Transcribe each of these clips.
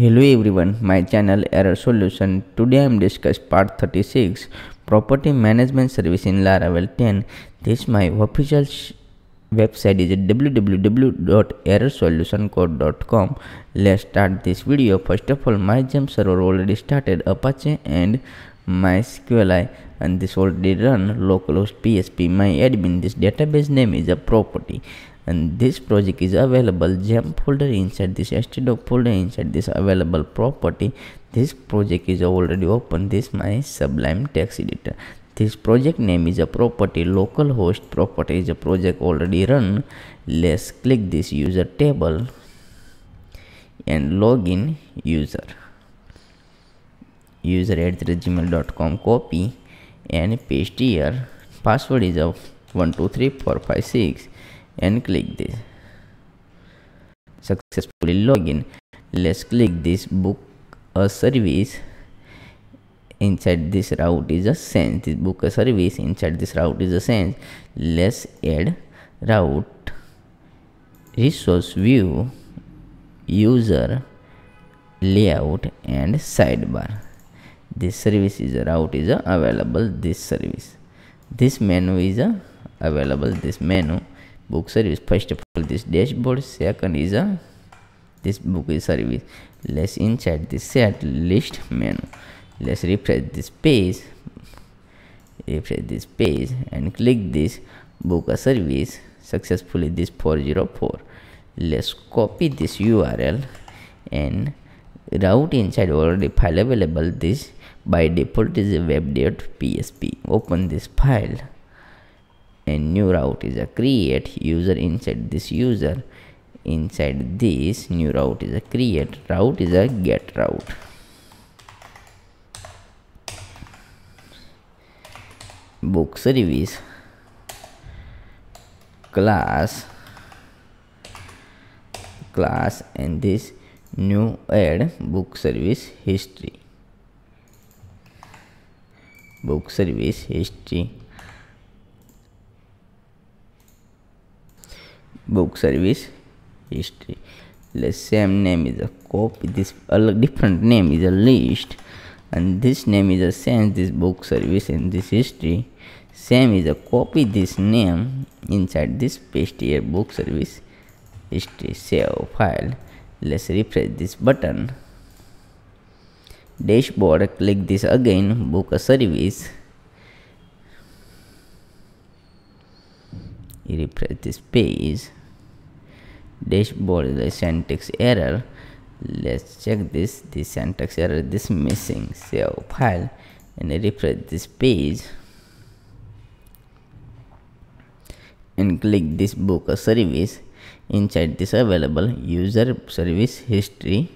Hello everyone, my channel Error Solution. Today I am discuss part 36 Property Management Service in Laravel 10. This my official website is www.errorsolutioncode.com. Let's start this video. First of all, my gem server already started Apache and MySQLi and this already run localhost PSP. My admin this database name is a property and this project is available gem folder inside this htdoc folder inside this available property. This project is already open. This my sublime text editor. This project name is a property. Localhost property is a project already run. Let's click this user table and login user. User at gmail.com copy and paste here. Password is of 123456 and click this. Successfully login. Let's click this book a service. Inside this route is a sense. This book a service. Inside this route is a sense. Let's add route. Resource view. User. Layout and sidebar. This service is a route is a available. This service. This menu is a available. This menu book service. First of all this dashboard. Second is a this book is service. Let's inside this set list menu. Let's refresh this page. Refresh this page and click this book a service. Successfully this 404 let's copy this url and route inside already file available. This by default is a web.php open this file and new route is a create user inside this user. Inside this new route is a create route is a get route. Book service class. Class and this new add book service history. Book service history book service history. Let's same name is a copy. This a different name is a list. And this name is a same this book service in this history. Same is a copy this name inside this paste here book service history. Save file. Let's refresh this button. Dashboard click this again book a service. Refresh this page dashboard the syntax error. Let's check this. The syntax error this missing. Save file and refresh this page. And click this book a service. Inside this available user service history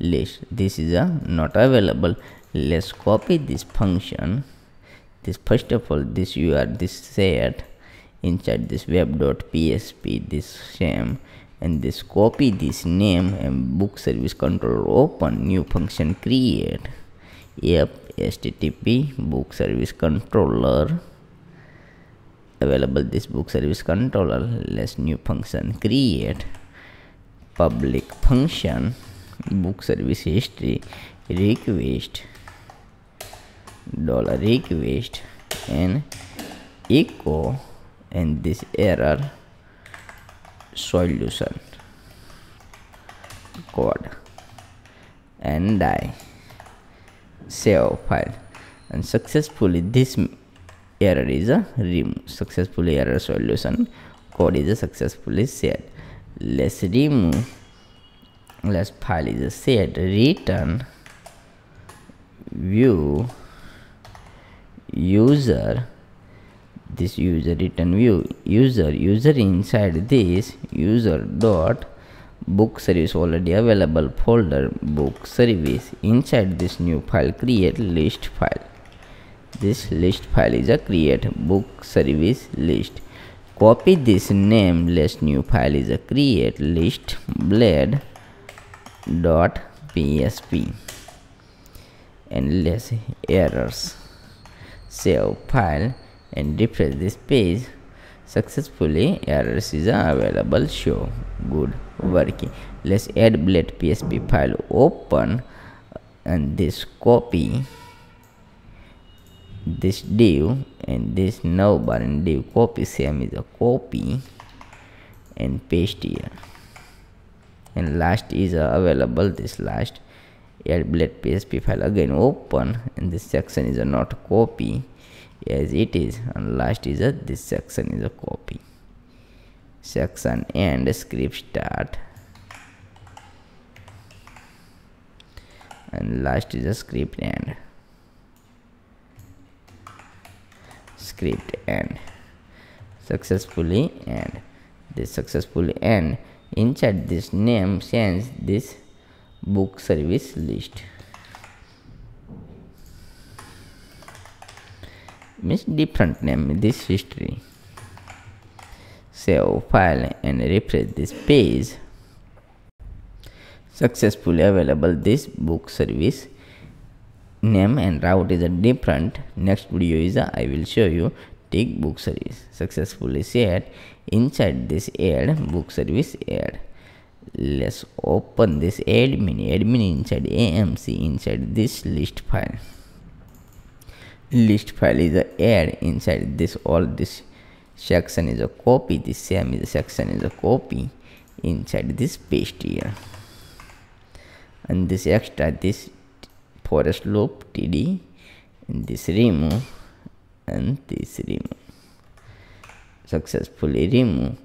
list. This is a not available. Let's copy this function. This first of all this you are this set inside this web.php this same and this copy this name and book service controller open new function create. Yep http book service controller. Available this book service controller. Let's new function create. Public function book service history request dollar request and echo and this error solution. Code. And I. Save file. And successfully this error is a remove successfully error solution. Code is a successfully set let's remove. Let's file is a set return view user this user return view. User user inside this user dot book service already available folder book service. Inside this new file create list file. This list file is a create book service list. Copy this name list new file is a create list blade dot php and less errors. Save file and refresh this page successfully errors is available show. Good working. Let's add blade php file. Open and this copy. This div and this navbar and div copy same is a copy and paste here. And last is uh, available this last. Add blade php file again. Open and this section is a not copy as it is. And last is a this section is a copy. Section and script start. And last is a script end. Script end. Successfully and this successfully end. Inside this name sends this book service list means different name this history. Save file and refresh this page. Successfully available this book service. Name and route is a different. Next video is a, I will show you take book service. Successfully set inside this add book service add let's open this admin admin inside amc inside this list file list file is a add inside this all this section is a copy this same is a section is a copy inside this paste here. And this extra this foreach loop td and this remove and this remove. Successfully remove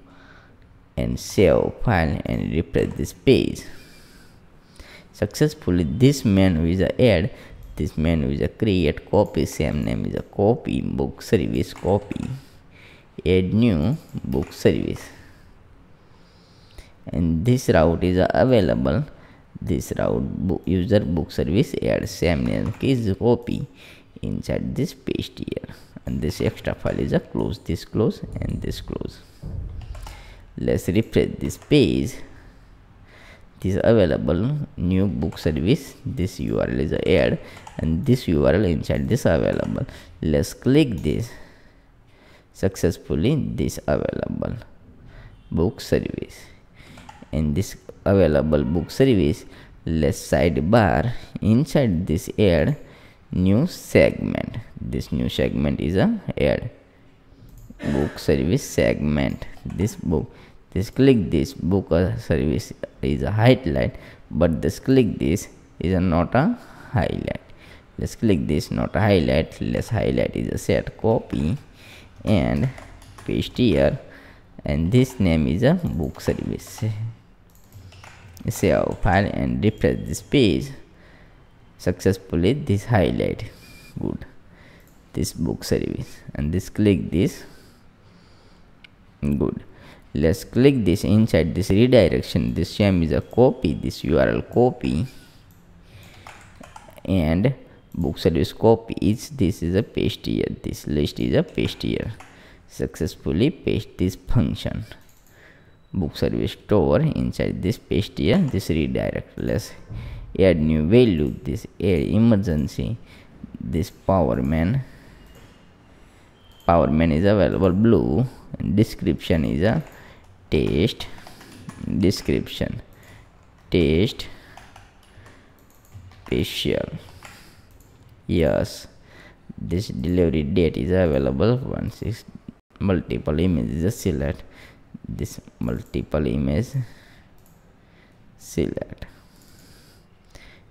and save file and refresh this page. Successfully this menu is a add this menu is a create copy same name is a copy book service copy add new book service. And this route is available. This route user book service add same name is copy inside this paste here. And this extra file is a close this close and this close. Let's refresh this page this available new book service. This url is add and this url inside this available. Let's click this. Successfully this available book service. And this available book service let's sidebar. Inside this add new segment. This new segment is a add book service segment. This book this click this book service is a highlight but this click this is a not a highlight. Let's click this not a highlight. Let's highlight is a set copy and paste here. And this name is a book service. Save file and refresh this page. Successfully this highlight. Good. This book service. And this click this. Good let's click this inside this redirection. This same is a copy. This url copy. And book service copy. Is this is a paste here. This list is a paste here. Successfully paste this function. Book service store inside this paste here. This redirect. Let's add new value. This add emergency. This power man. Power man is available. Blue. Description is a test. Description. Test. Special yes. This delivery date is available. Once is multiple images. Select this multiple image. Select.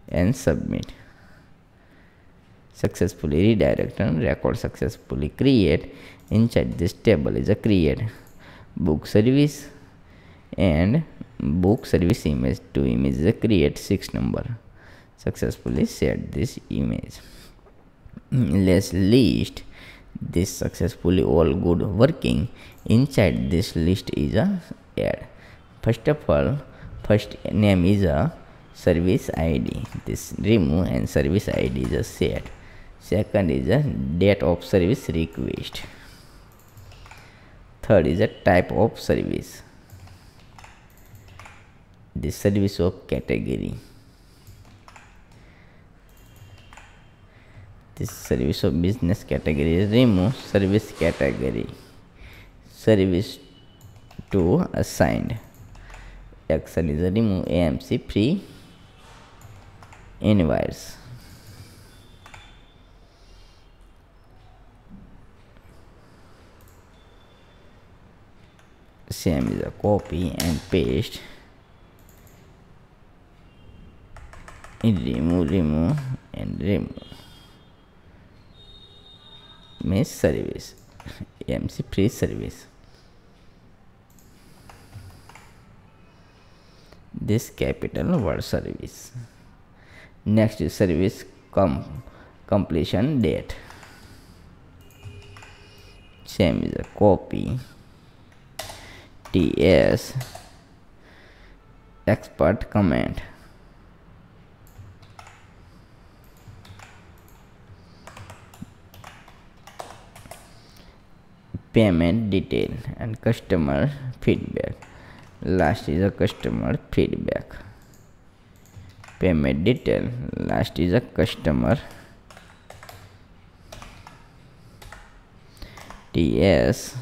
And submit. Successfully redirect and record successfully create. Inside this table is a create book service and book service image to images create six number. Successfully set this image. Let's list this successfully all good working. Inside this list is a add. First of all first name is a service id this remove and service id is a set. Second is a date of service request third is a type of service. The service of category. This service of business category is remove service category. Service to assigned. Action is a remove amc free invoice same is a copy and paste. Remove remove and remove. Mesh service. Mc free service. This capital word service. Next is service com completion date. Same is a copy ts expert comment. Payment detail and customer feedback. Last is a customer feedback. Payment detail. Last is a customer ts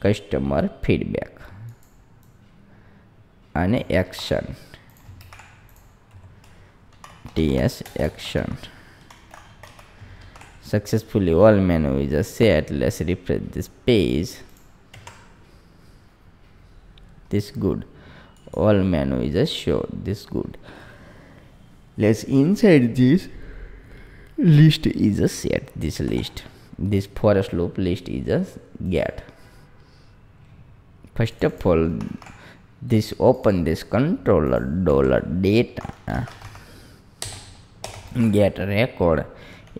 customer feedback. And action. Ts action. Successfully all menu is a set let's refresh this page. This good. All menu is a show this good. Let's inside this list is a set. This list. This foreach loop list is a get first of all this open this controller dollar data. Get record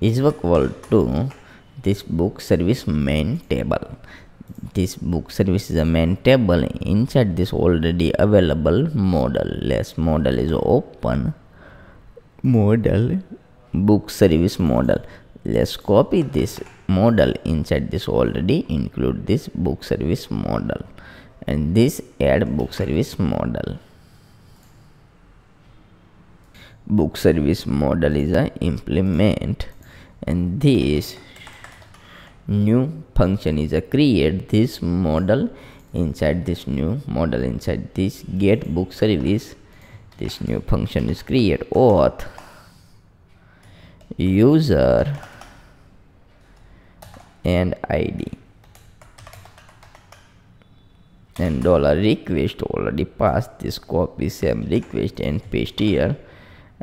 is equal to this book service main table. This book service is a main table inside this already available model. Less model is open. Model? Book service model. Let's copy this model inside this already include this book service model and this add book service model. Book service model is a implement and this new function is a create this model inside this new model inside this get book service. This new function is create auth user and id and dollar request already passed. This copy same request and paste here.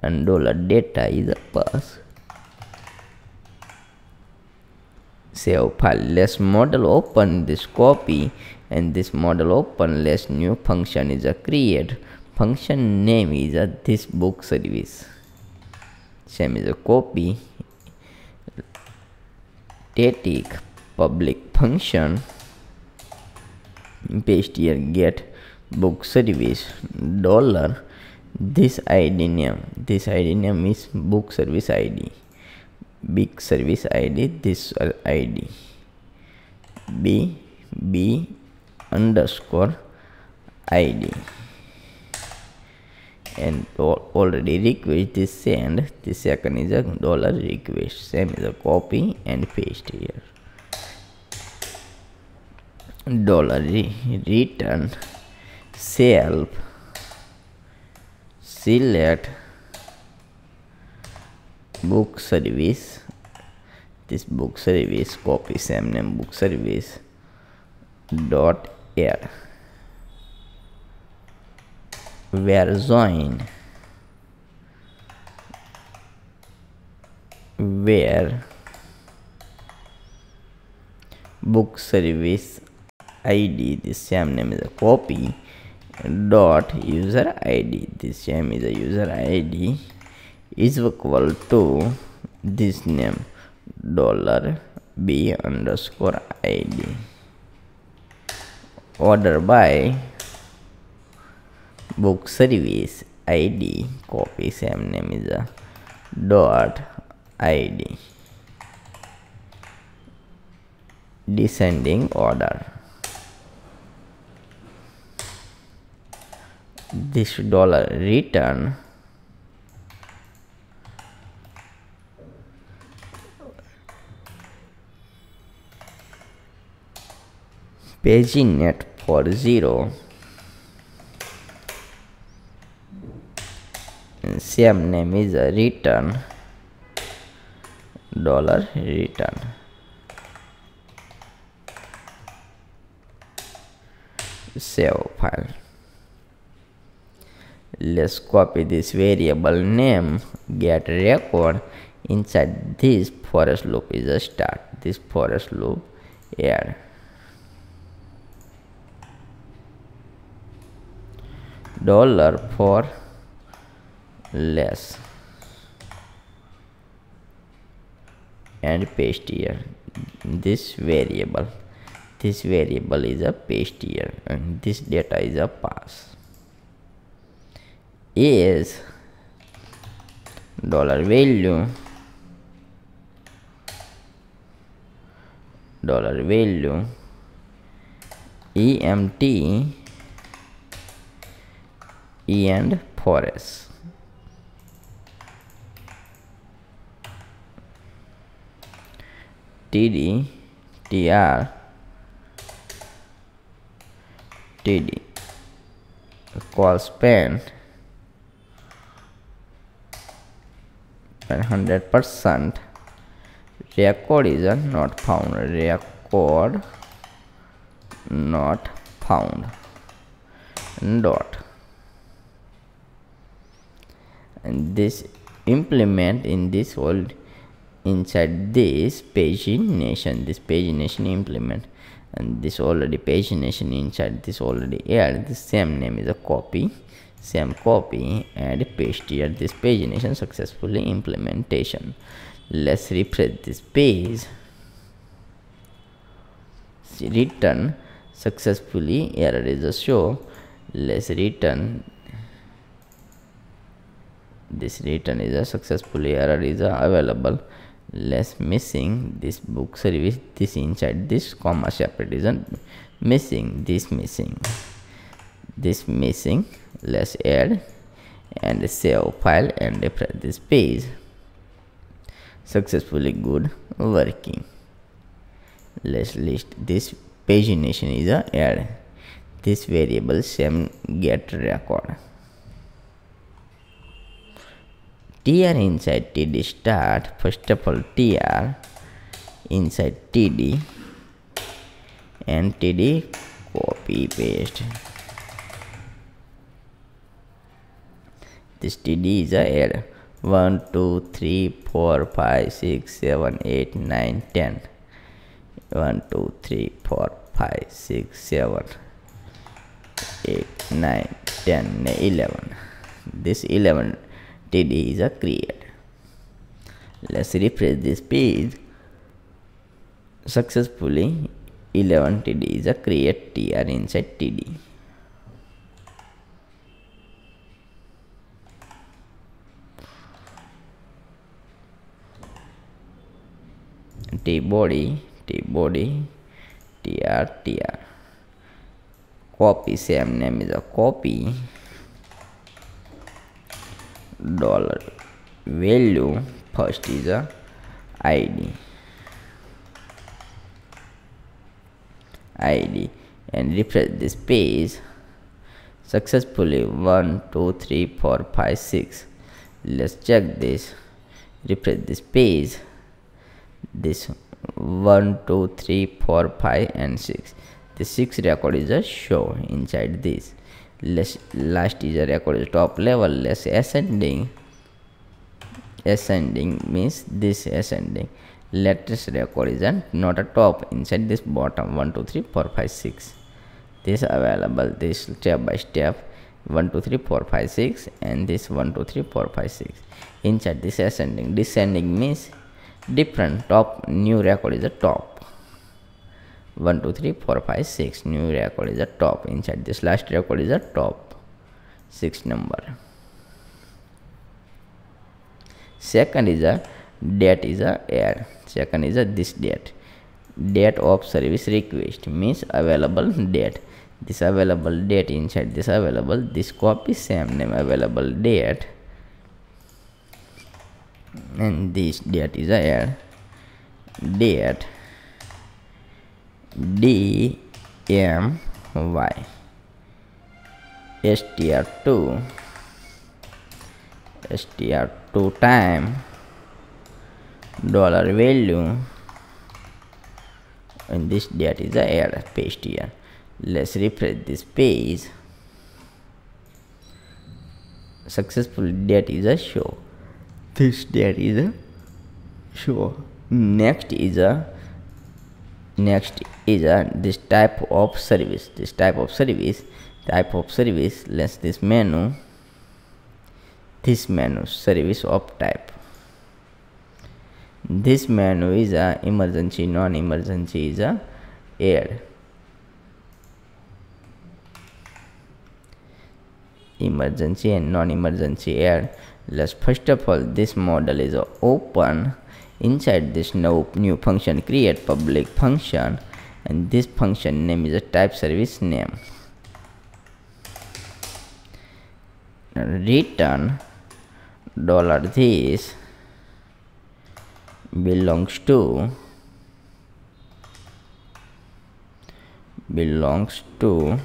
And dollar data is a pass save file let's model open this copy. And this model open let's new function is a create. Function name is a this book service. Same is a copy static public function paste here get book service dollar this id name this id name is book service id big service id this id b b underscore id and already request this send. The second is a dollar request. Same is a copy and paste here. Dollar re return. Self select. Book service. This book service copy same name book service. Dot air where join where book service id this same name is a copy. Dot user id this same is a user id is equal to this name dollar b underscore id order by book service id copy same name is a dot id descending order. This dollar return. Paginate for 0 same name is a return dollar return. Save file. Let's copy this variable name get record. Inside this foreach loop is a start. This foreach loop add. Dollar for less. And paste here. This variable this variable is a paste here and this data is a pass. Is dollar value dollar value emt e and foreach td tr td colspan 100% record is not found. Record not found. Dot. And this implement in this whole inside this pagination this pagination implement and this already pagination inside this already add the same name is a copy same copy and paste here this pagination successfully implementation. Let's refresh this page. Return successfully error is a show. Let's return. This return is a successfully error is available less missing this book service this inside this comma separate is missing this missing this missing let's add and save file and refresh this page. Successfully good working. Let's list this pagination is a add. This variable same get record tr inside td start. First of all tr inside td and td copy paste. This td is a error. 1 2 3 4 5 6 7 8 9 10 1 2 3 4 5 6 7 8 9 10 11 this 11 td is a create let's refresh this page successfully 11 td is a create tr inside td t body t body tr tr copy same name is a copy dollar value first is a id id and refresh this page successfully 1 2 3 4 5 6 let's check this. Refresh this page this 1 2 3 4 5 and 6 the 6 record is a show inside this less last is a record top level less ascending ascending means this ascending latest record is not a top inside this bottom 1 2 3 4 5 6 this available this step by step 1 2 3 4 5 6 and this 1 2 3 4 5 6 inside this ascending descending means different top new record is a top 1 2 3 4 5 6 new record is a top. Inside this last record is a top. 6 number. Second is a date is a air. Second is a this date. Date of service request means available date. This available date inside this available this copy same name available date. And this date is a air. Date d m y. Str2 str2 time. Dollar value. And this date is the error. Paste here. Let's refresh this page. Successful date is a show. This date is a show. Next is a next is a this type of service. This type of service type of service let's this menu. This menu service of type. This menu is a emergency non-emergency is uh, a add emergency and non-emergency add let's first of all this model is open inside this new, new function create public function and this function name is a type service name. Return dollar this belongs to belongs to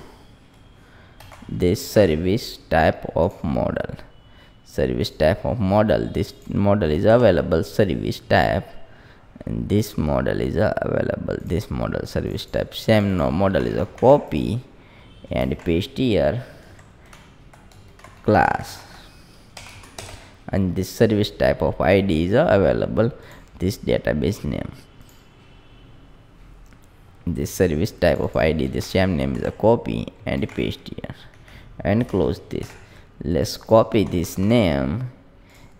this service type of model service type of model. This model is available service type. And this model is available. This model service type. Same no model is a copy and paste here. Class. And this service type of id is available. This database name. This service type of id the same name is a copy and paste here. And close this let's copy this name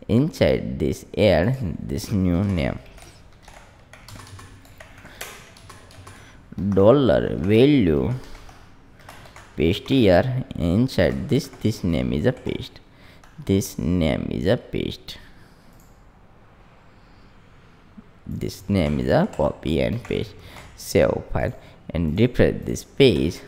inside this add this new name. Dollar value paste here inside this this name is a paste. This name is a paste. This name is a copy and paste. Save file and refresh this page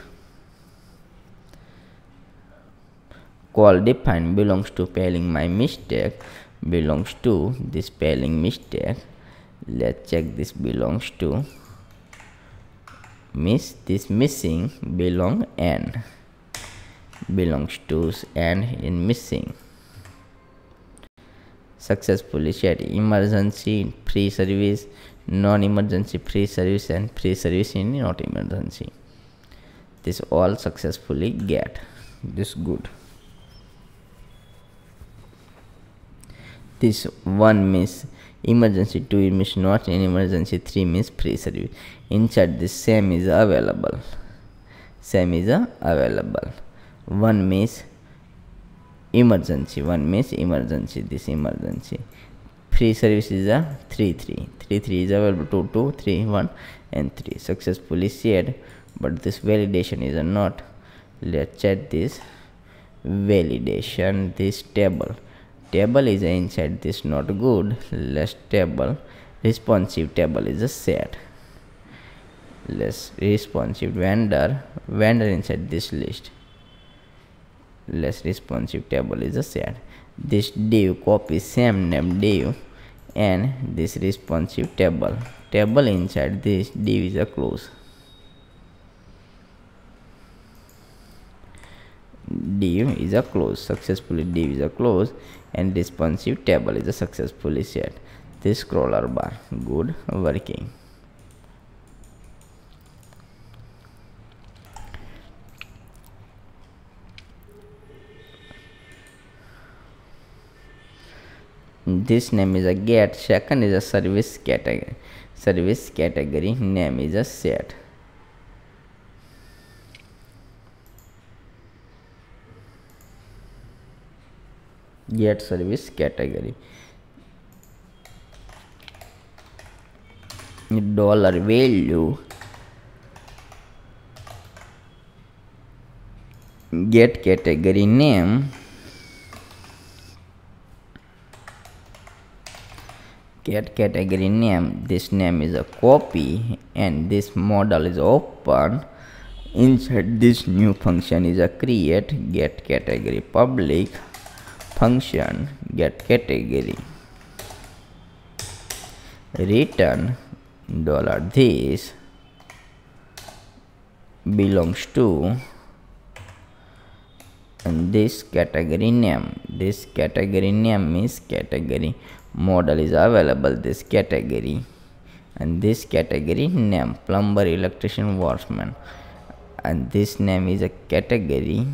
call define belongs to spelling my mistake belongs to this spelling mistake. Let's check this belongs to. Miss this missing belong n. Belongs to n in missing. Successfully shared emergency free service non-emergency free service and free service in not emergency. This all successfully get. This good this one means emergency two means not in emergency three means free service. Inside this same is available. Same is uh, available. One means emergency one means emergency this emergency. Free service is a 3 3 3 3 is available 2 2 3 1 and 3 successfully shared but this validation is not. Let's check this validation this table table is inside this not good. Less table responsive table is a set. Less responsive vendor vendor inside this list. Less responsive table is a set. This div copy same name div and this responsive table. Table inside this div is a close div is a close successfully div is a close and responsive table is a successfully set. This scroller bar good working. This name is a get second is a service category. Service category name is a set get service category. Dollar value. Get category name. Get category name. This name is a copy and this model is open. Inside this new function is a create. Get category public function get category. Return dollar this belongs to and this category name. This category name is category. Model is available this category. And this category name plumber electrician watchman and this name is a category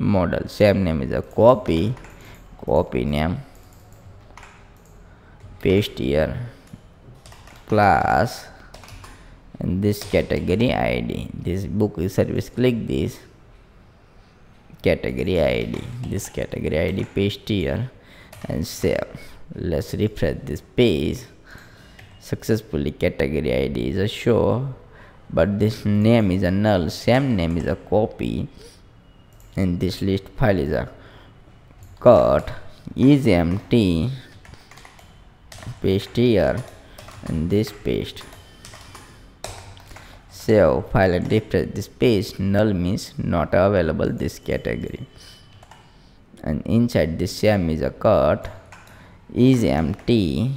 model. Same name is a copy. Copy name. Paste here. Class. And this category id this book is service click this. Category id this category id paste here. And save. Let's refresh this page. Successfully category id is a show. But this name is a null. Same name is a copy and this list file is a cut is empty paste here and this paste. Save file and refresh this page. Null means not available this category. And inside this same is a cut is empty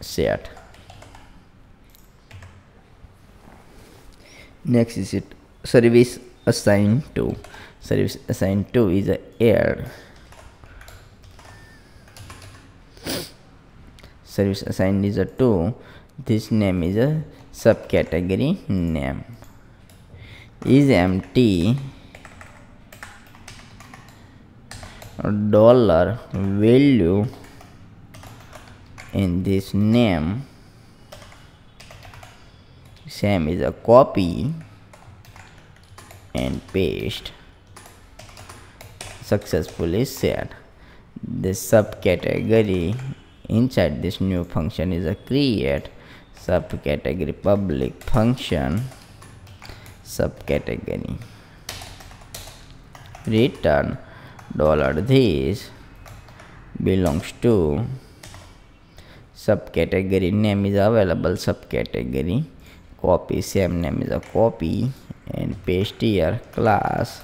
set next is it service assigned to service assigned to is a air. Service assigned is a 2 this name is a subcategory name. Is empty dollar value in this name same is a copy and paste. Successfully set this subcategory inside this new function is a create subcategory public function subcategory. Return dollar this belongs to subcategory name is available subcategory copy same name is a copy and paste here class.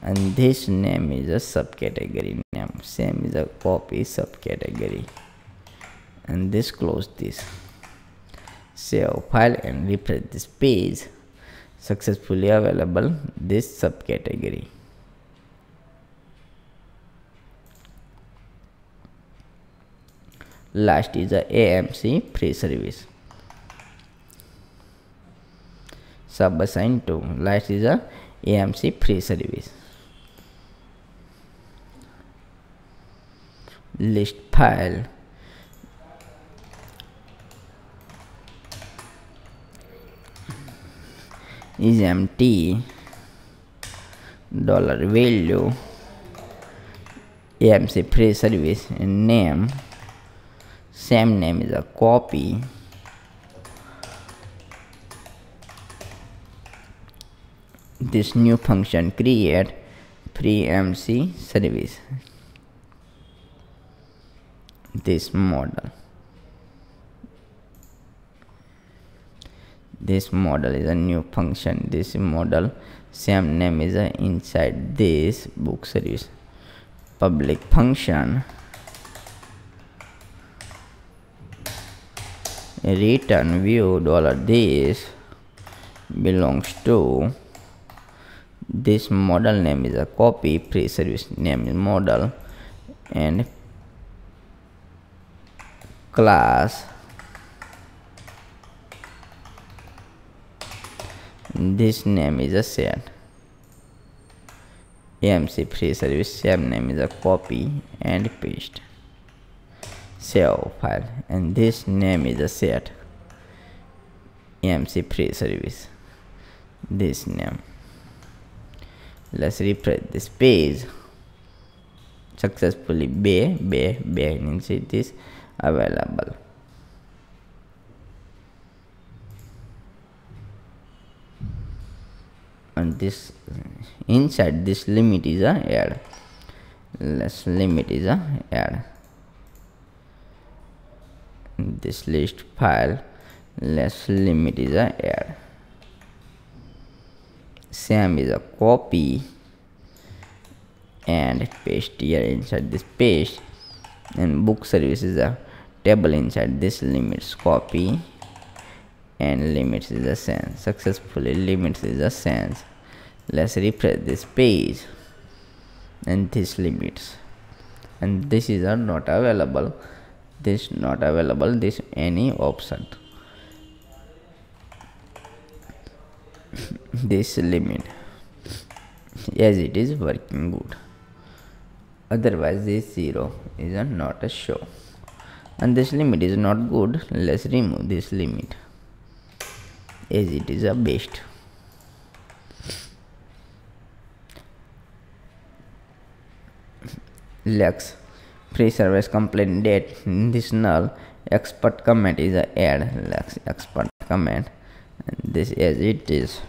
And this name is a subcategory name same is a copy subcategory. And this close this. Save file and refresh this page. Successfully available this subcategory. Last is a AMC free service sub assigned to last is a AMC free service. List file. Is empty dollar value. AMC free service. Name. Same name is a copy this new function create free service. This model. This model is a new function. This model same name is inside this book service public function. Return view dollar this belongs to this model name is a copy free service name is model and class. This name is a set. AMC free service same name is a copy and paste. Save file and this name is a set. AMC free service this name let's refresh this page successfully bay bay bay means it is available. And this inside this limit is a add. Let's limit is a add. This list file let's limit is a add same is a copy and paste here inside this page and book service is a table inside this limits copy and limits is a sense successfully limits is a sense let's refresh this page and this limits. And this is a not available. This not available. This any option this limit. As it is working good. Otherwise this 0 is a not a show. And this limit is not good. Let's remove this limit. As it is a best. Lex free service complaint date. This null expert comment is a add. Lex expert comment. And this as it is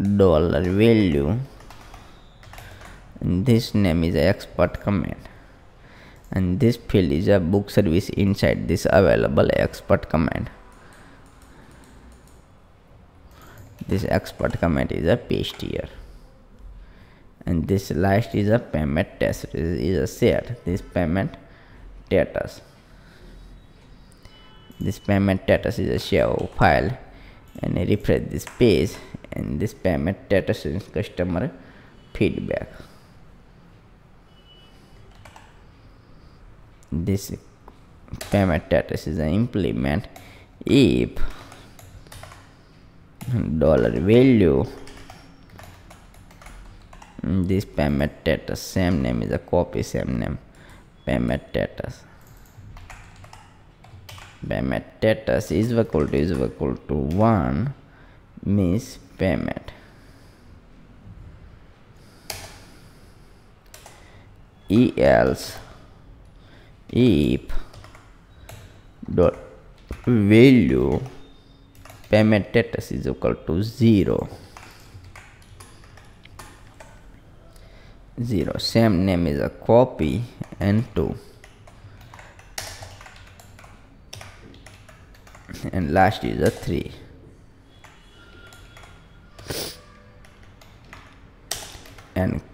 dollar value. And this name is expert command and this field is a book service inside this available expert command this expert command is a paste here. And this last is a payment test. Is a set this payment status. This payment status is a show file. And I refresh this page and this payment status is customer feedback. This payment status is an implement if dollar value. This payment status same name is a copy same name payment status. Payment status is equal to is equal to 1 means payment. Else if dot value payment status is equal to 0 0 same name is a copy and 2 and last is a 3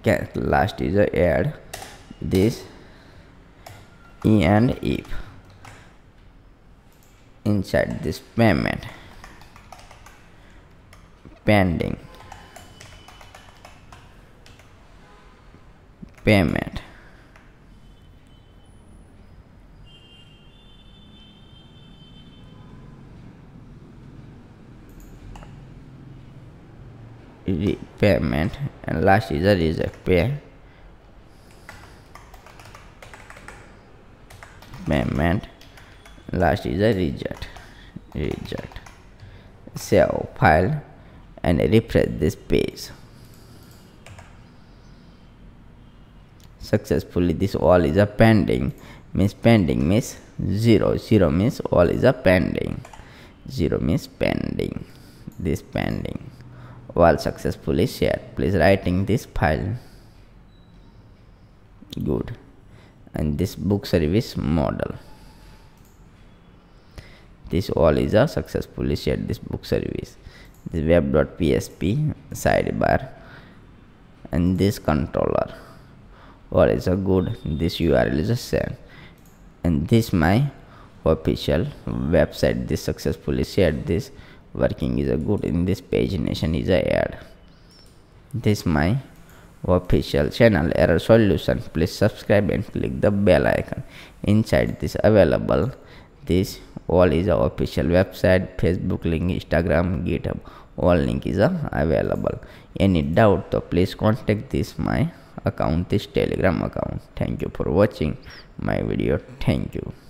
and last is a add this e and if inside this payment. Pending. Payment payment and last is a reject pay payment last is a reject. Reject. Save file and refresh this page. Successfully this all is a pending. Means pending means 0 0 means all is a pending. 0 means pending. This pending all successfully shared. Please writing this file. Good. And this book service model. This all is a successfully shared this book service. This web.php sidebar. And this controller. All is a good. This url is a same. And this my official website. This successfully shared this working is a good in this pagination is a ad. This my official channel error solution. Please subscribe and click the bell icon. Inside this available this all is our official website facebook link instagram github. All link is uh, available. Any doubt so please contact this my account this telegram account. Thank you for watching my video. Thank you